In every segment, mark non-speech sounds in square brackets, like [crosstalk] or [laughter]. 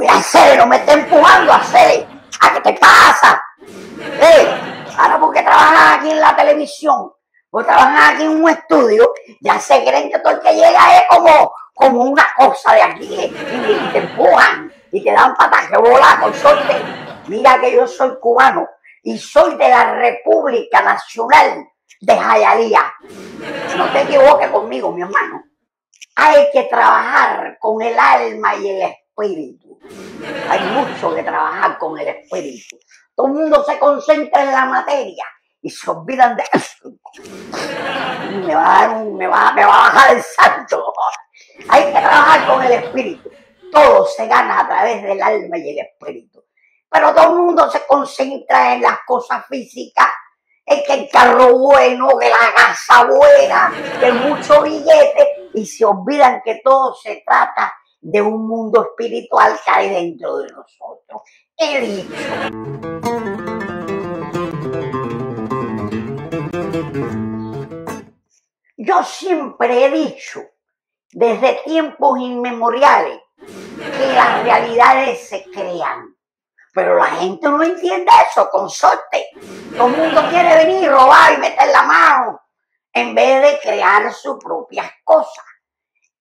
Oye, hacer, no me esté empujando a hacer. ¿A qué te pasa? Eh, ahora porque trabajan aquí en la televisión, o trabajan aquí en un estudio, ya se creen que todo el que llega es como, como una cosa de aquí, y, te empujan y te dan patas que volan con suerte. Mira que yo soy cubano y soy de la República Nacional de Jayalía. No te equivoques conmigo, mi hermano. Hay que trabajar con el alma y el espíritu. Hay mucho que trabajar con el espíritu. Todo el mundo se concentra en la materia y se olvidan de eso. Me va a, dar un, me va, me va a bajar el santo. Hay que trabajar con el espíritu. Todo se gana a través del alma y el espíritu. Pero todo el mundo se concentra en las cosas físicas es que el carro bueno, que la casa buena, que mucho billete, y se olvidan que todo se trata de un mundo espiritual que hay dentro de nosotros. He dicho. Yo siempre he dicho, desde tiempos inmemoriales, que las realidades se crean. Pero la gente no entiende eso, con suerte. Todo el mundo quiere venir, robar y meter la mano, en vez de crear sus propias cosas.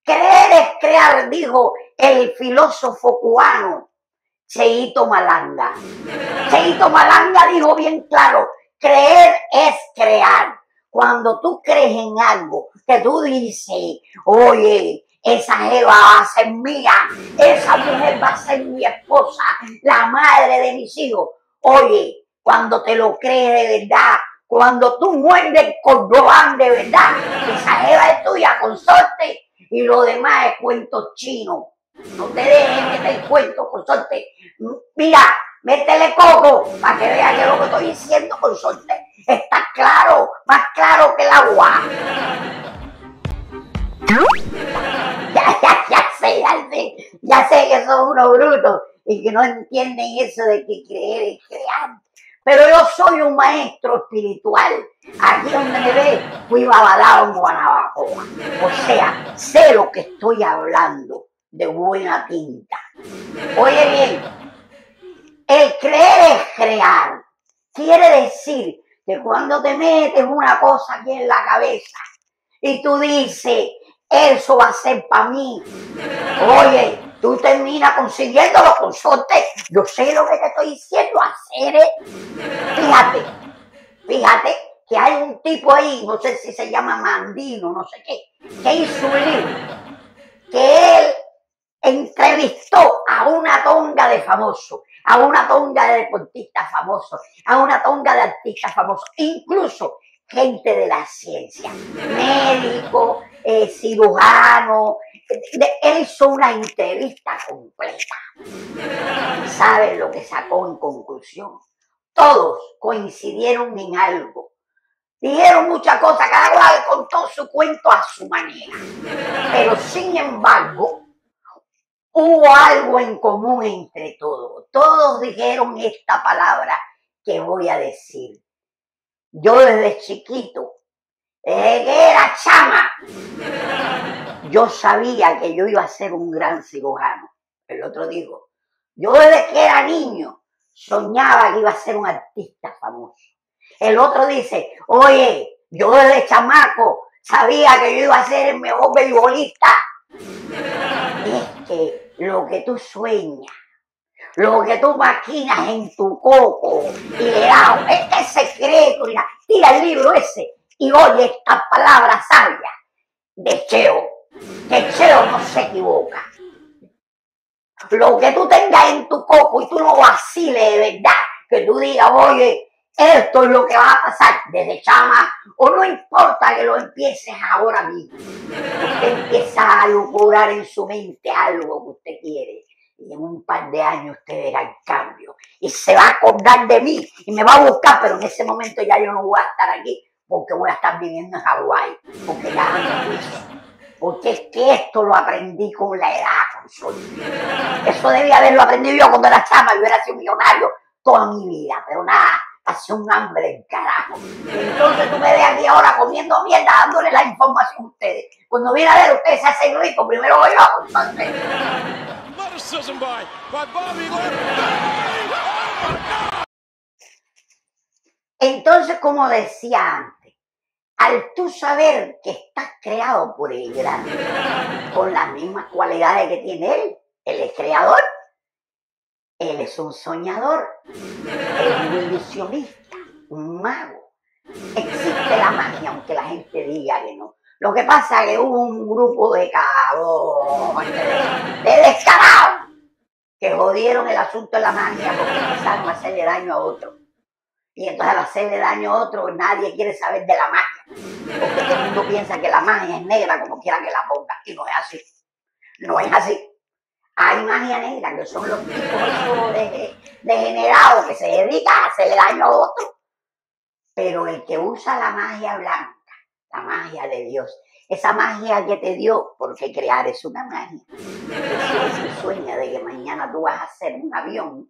Creer es crear, dijo el filósofo cubano Cheito Malanga. Cheito Malanga dijo bien claro, creer es crear. Cuando tú crees en algo, que tú dices, oye, esa jeva va a ser mía, esa mujer va a ser mi esposa, la madre de mis hijos. Oye, cuando te lo crees de verdad, cuando tú muerdes con cordobán de verdad, esa jeva es tuya con suerte y lo demás es cuento chino. No te dejes meter cuento con suerte. Mira, métele coco para que vea que lo que estoy diciendo con suerte está claro, más claro que el agua. [laughs] Ya, ya, ya sé, ya sé, ya sé que son unos brutos y que no entienden eso de que creer es crear. Pero yo soy un maestro espiritual. Aquí donde me ve, fui babalado en Guanabacoa. O sea, sé lo que estoy hablando de buena tinta. Oye bien, el creer es crear. Quiere decir que cuando te metes una cosa aquí en la cabeza y tú dices, eso va a ser para mí. Oye, tú terminas consiguiéndolo con suerte. Yo sé lo que te estoy diciendo, hacer Fíjate, fíjate que hay un tipo ahí, no sé si se llama Mandino, no sé qué, que hizo un libro, que él entrevistó a una tonga de famosos, a una tonga de deportistas famosos, a una tonga de artistas famosos, incluso gente de la ciencia, médico, eh, cirujano. Él hizo una entrevista completa. ¿Sabes lo que sacó en conclusión? Todos coincidieron en algo. Dijeron muchas cosas, cada cual contó su cuento a su manera. Pero sin embargo, hubo algo en común entre todos. Todos dijeron esta palabra que voy a decir. Yo desde chiquito, era chama, yo sabía que yo iba a ser un gran cirujano. El otro dijo, yo desde que era niño soñaba que iba a ser un artista famoso. El otro dice, oye, yo desde chamaco sabía que yo iba a ser el mejor beisbolista. Es que lo que tú sueñas lo que tú maquinas en tu coco y le este secreto, mira, tira el libro ese y oye estas palabras sabias de Cheo, que Cheo no se equivoca. Lo que tú tengas en tu coco y tú no vaciles de verdad, que tú digas, oye, esto es lo que va a pasar desde chama, o no importa que lo empieces ahora mismo. Usted empieza a lucurar en su mente algo que usted quiere y en un par de años usted verá el cambio y se va a acordar de mí y me va a buscar, pero en ese momento ya yo no voy a estar aquí porque voy a estar viviendo en Hawái, porque ya no. Porque es que esto lo aprendí con la edad, con Eso debía haberlo aprendido yo cuando era chama, yo hubiera sido millonario toda mi vida, pero nada, pasé un hambre en carajo. entonces tú me ves aquí ahora comiendo mierda, dándole la información a ustedes. Cuando viene a ver ustedes se hacen rico, primero voy yo Bobby Entonces, como decía antes, al tú saber que estás creado por el grande, con las mismas cualidades que tiene él, él es creador, él es un soñador, es un ilusionista, un mago. Existe la magia, aunque la gente diga que no. Lo que pasa es que hubo un grupo de cabos, de descarados, que jodieron el asunto de la magia porque empezaron a hacerle daño a otro. Y entonces al hacerle daño a otro, nadie quiere saber de la magia. Porque todo el mundo piensa que la magia es negra como quiera que la ponga. Y no es así. No es así. Hay magia negra, que son los tipos degenerados que se dedican a hacerle daño a otro. Pero el que usa la magia blanca, la magia de Dios, esa magia que te dio, porque crear es una magia. Si sueña de que mañana tú vas a hacer un avión,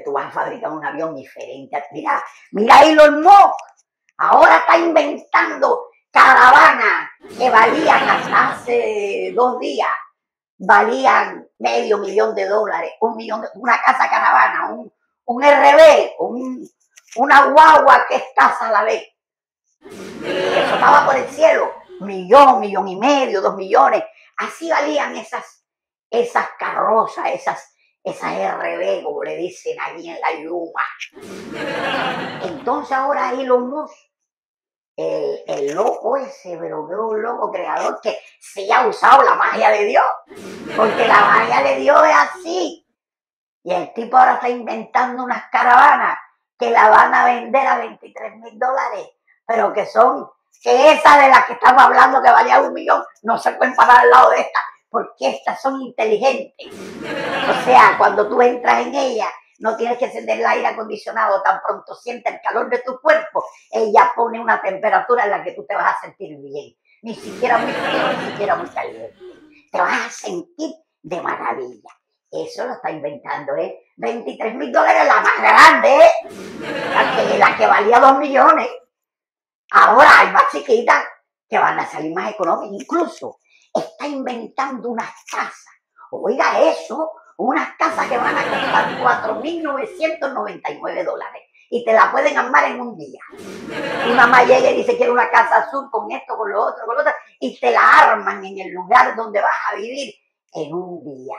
tú vas a fabricar un avión diferente. Mira, mira Elon Musk, ahora está inventando caravanas que valían hace dos días, valían medio millón de dólares, un millón de, una casa caravana, un, un RB, un, una guagua que es casa a la vez. Y eso estaba por el cielo, millón, millón y medio, dos millones. Así valían esas, esas carrozas, esas, esas RB, como le dicen allí en la Yuma. Entonces ahora Elon Musk, el, el loco ese, pero que un loco creador que sí ha usado la magia de Dios, porque la magia de Dios es así. Y el tipo ahora está inventando unas caravanas que la van a vender a 23 mil dólares, pero que son, que esa de las que estamos hablando que valía un millón, no se pueden parar al lado de esta, porque estas son inteligentes. O sea, cuando tú entras en ella, no tienes que encender el aire acondicionado, tan pronto siente el calor de tu cuerpo, ella pone una temperatura en la que tú te vas a sentir bien. Ni siquiera muy frío, ni siquiera muy caliente. Te vas a sentir de maravilla. Eso lo está inventando, ¿eh? 23 mil dólares la más grande, ¿eh? La que, la que valía 2 millones. Ahora hay más chiquitas que van a salir más económicas. Incluso está inventando unas casas. Oiga eso, unas casas que van a costar 4.999 dólares y te la pueden armar en un día. Una más llega y dice quiero una casa azul con esto, con lo otro, con lo otro, y te la arman en el lugar donde vas a vivir en un día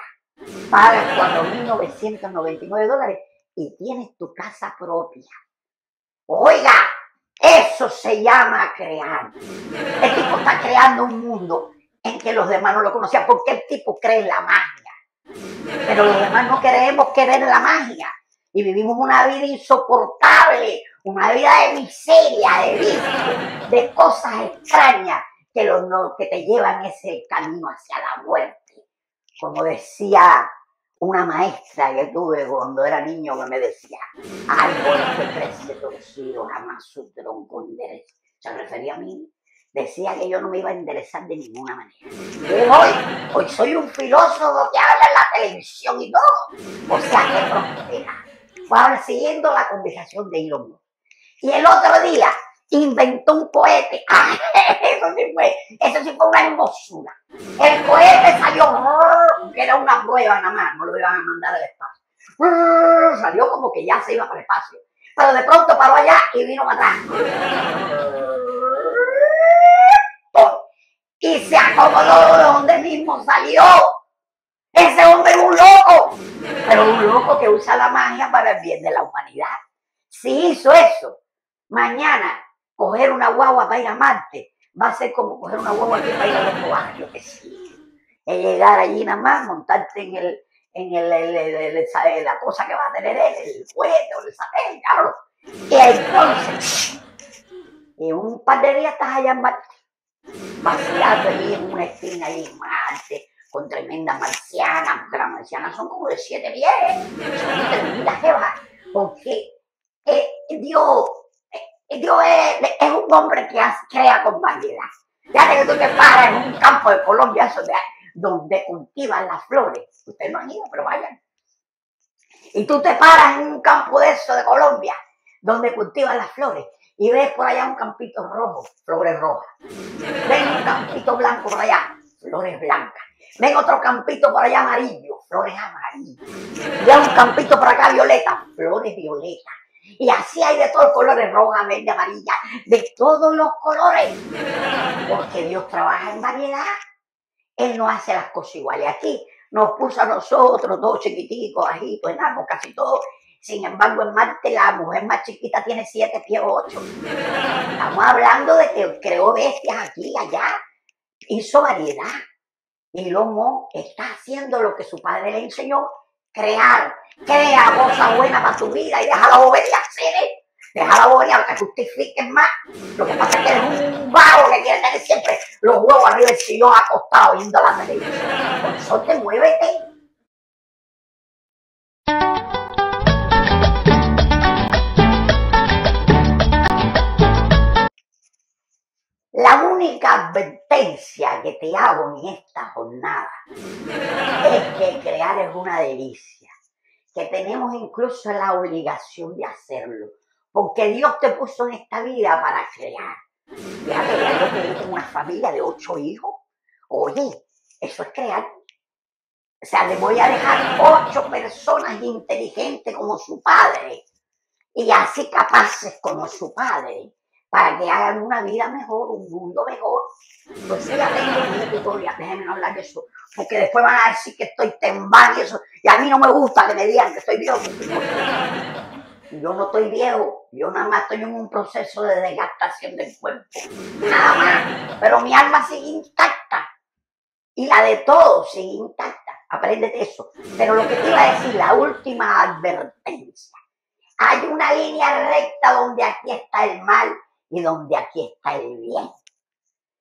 pagas 4.999 dólares y tienes tu casa propia. Oiga, eso se llama crear. El tipo está creando un mundo que los demás no lo conocían porque el tipo cree en la magia. Pero los demás no queremos creer la magia y vivimos una vida insoportable, una vida de miseria, de vicio, de cosas extrañas que, los, que te llevan ese camino hacia la muerte como decía una maestra que tuve cuando era niño que me decía, árbol que crece torcido jamás su tronco endereza. Se refería a mí. Decía que yo no me iba a enderezar de ninguna manera. Hoy, soy un filósofo que habla en la televisión y todo. O sea, que prospera. Fue siguiendo la conversación de Elon Musk. Y el otro día inventó un cohete. [laughs] eso sí fue, eso sí fue una hermosura. El cohete salió, que era una prueba nada más, no lo iban a mandar al espacio. Salió como que ya se iba para el espacio. Pero de pronto paró allá y vino para atrás. Y se acomodó de donde mismo salió. Ese hombre es un loco, pero un loco que usa la magia para el bien de la humanidad. Si hizo eso, mañana coger una guagua para ir a Marte va a ser como coger una guagua para ir a los barrios, que sí. Es llegar allí nada más, montarte en el, en el, la cosa que va a tener él, el cohete o el satélite, claro. Y entonces, en un par de días estás allá en Marte, vaciado allí en una esquina allí en Marte, con tremendas marcianas, porque las marcianas son como de siete pies, son tremendas porque eh, Dios Dios es, un hombre que crea con vanidad. Fíjate que tú te paras en un campo de Colombia donde, donde cultivan las flores. Ustedes no han ido, pero vayan. Y tú te paras en un campo de eso de Colombia, donde cultivan las flores, y ves por allá un campito rojo, flores rojas. Ven un campito blanco por allá, flores blancas. Ven otro campito por allá amarillo, flores amarillas. Ya un campito por acá violeta, flores violetas. Y así hay de todos los colores, roja, verde, amarilla, de todos los colores. Porque Dios trabaja en variedad. Él no hace las cosas iguales. Aquí nos puso a nosotros, dos chiquiticos, pues enanos, casi todos. Sin embargo, en Marte la mujer más chiquita tiene siete pies ocho. Estamos hablando de que creó bestias aquí y allá. Hizo variedad. Y Lomo está haciendo lo que su padre le enseñó, crear. Crea cosas buenas para tu vida y deja la bobería hacer. Deja la bobería que justifiques más. Lo que pasa es que eres un vago que quiere tener siempre los huevos arriba del sillón acostado viendo la televisión. Por eso te muévete. La única advertencia que te hago en esta jornada es que crear es una delicia, que tenemos incluso la obligación de hacerlo, porque Dios te puso en esta vida para crear. Fíjate, yo tengo una familia de ocho hijos. Oye, eso es crear. O sea, le voy a dejar ocho personas inteligentes como su padre y así capaces como su padre para que hagan una vida mejor, un mundo mejor. Pues sí, ya tengo déjenme hablar de eso, porque después van a decir que estoy temblando y eso, y a mí no me gusta que me digan que estoy viejo. Yo no estoy viejo, yo nada más estoy en un proceso de desgastación del cuerpo, nada más, pero mi alma sigue intacta y la de todos sigue intacta, apréndete eso. Pero lo que te iba a decir, la última advertencia, hay una línea recta donde aquí está el mal y donde aquí está el bien.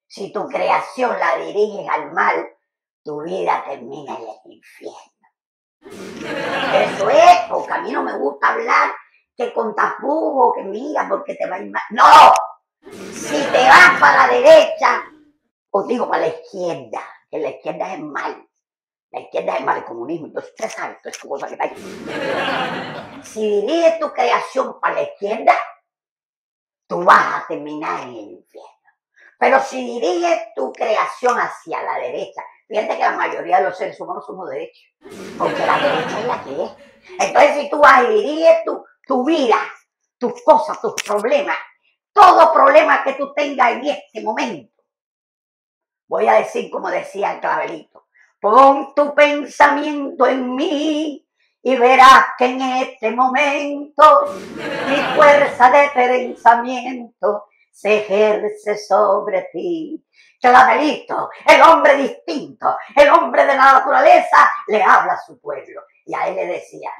Si tu creación la diriges al mal, tu vida termina en el infierno. Eso es, porque a mí no me gusta hablar que con tapujos, que mira, porque te va a ir mal. ¡No! Si te vas para la derecha, os digo para la izquierda, que la izquierda es el mal. La izquierda es el mal, el comunismo. Entonces, usted sabe, esto es cosa que está aquí. Si diriges tu creación para la izquierda, tú vas a terminar en el infierno. Pero si diriges tu creación hacia la derecha, fíjate que la mayoría de los seres humanos somos derechos, porque la derecha es la que es. Entonces, si tú vas y diriges tu, tu vida, tus cosas, tus problemas, todo problema que tú tengas en este momento, voy a decir como decía el clavelito, pon tu pensamiento en mí y verás que en este momento mi fuerza de pensamiento se ejerce sobre ti. Clavelito, el hombre distinto, el hombre de la naturaleza, le habla a su pueblo. Y a él le decía,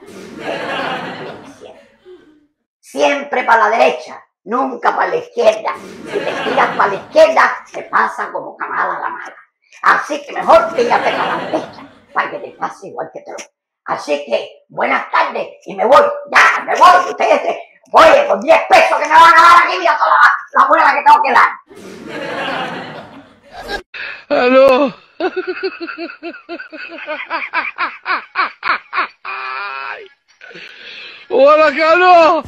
siempre para la derecha, nunca para la izquierda. Si te tiras para la izquierda, te pasa como camada la mala. Así que mejor tírate para la derecha, para que te pase igual que te Así que, buenas tardes y me voy, ya, me voy. Ustedes, oye, con 10 pesos que me van a dar aquí, mira toda la, la muela que tengo que dar. ¡Aló! [laughs] ¡Hola, Carlos!